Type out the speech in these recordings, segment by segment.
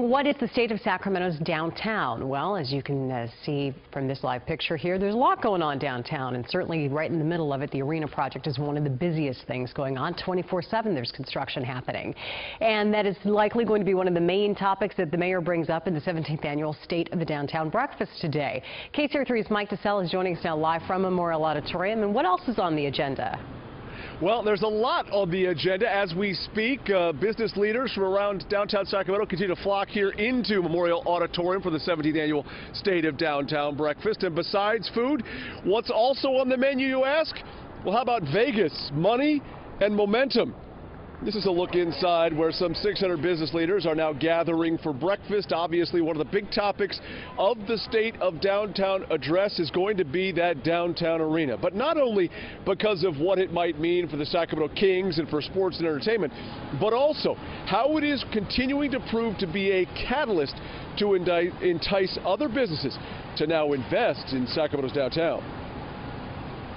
What is the state of Sacramento's downtown? Well, as you can uh, see from this live picture here, there's a lot going on downtown, and certainly right in the middle of it, the arena project is one of the busiest things going on. 24-7 there's construction happening. And that is likely going to be one of the main topics that the mayor brings up in the 17th annual State of the Downtown Breakfast today. KCRA 3's Mike Teselle is joining us now live from Memorial Auditorium. And what else is on the agenda? Well, there's a lot on the agenda as we speak. Uh, business leaders from around downtown Sacramento continue to flock here into Memorial Auditorium for the 17th annual State of Downtown Breakfast. And besides food, what's also on the menu, you ask? Well, how about Vegas? Money and momentum. This is a look inside where some 600 business leaders are now gathering for breakfast. Obviously, one of the big topics of the State of Downtown address is going to be that downtown arena. But not only because of what it might mean for the Sacramento Kings and for sports and entertainment, but also how it is continuing to prove to be a catalyst to entice other businesses to now invest in Sacramento's downtown.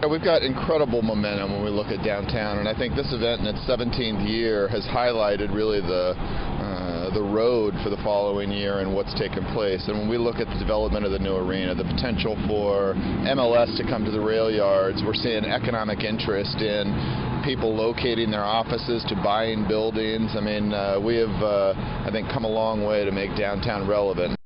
We've got incredible momentum when we look at downtown, and I think this event in its 17th year has highlighted really the uh, the road for the following year and what's taken place. And when we look at the development of the new arena, the potential for MLS to come to the rail yards, we're seeing economic interest in people locating their offices to buying buildings. I mean, uh, we have, uh, I think, come a long way to make downtown relevant.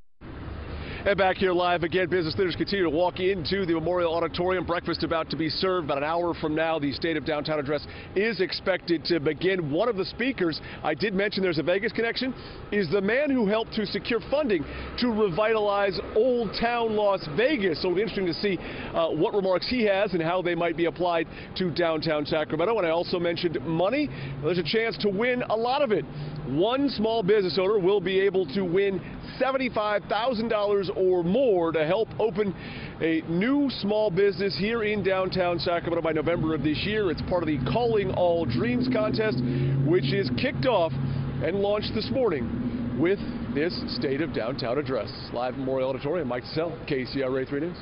And back here live again, business leaders continue to walk into the Memorial Auditorium. Breakfast about to be served about an hour from now. The State of Downtown address is expected to begin. One of the speakers, I did mention there's a Vegas connection, is the man who helped to secure funding to revitalize Old Town Las Vegas. So it'll be interesting to see uh, what remarks he has and how they might be applied to downtown Sacramento. And I also mentioned money. There's a chance to win a lot of it. One small business owner will be able to win $75,000 or more to help open a new small business here in downtown Sacramento by November of this year. It's part of the Calling All Dreams contest, which is kicked off and launched this morning with this State of Downtown address. Live Memorial Auditorium, Mike Teselle, KCRA 3 News.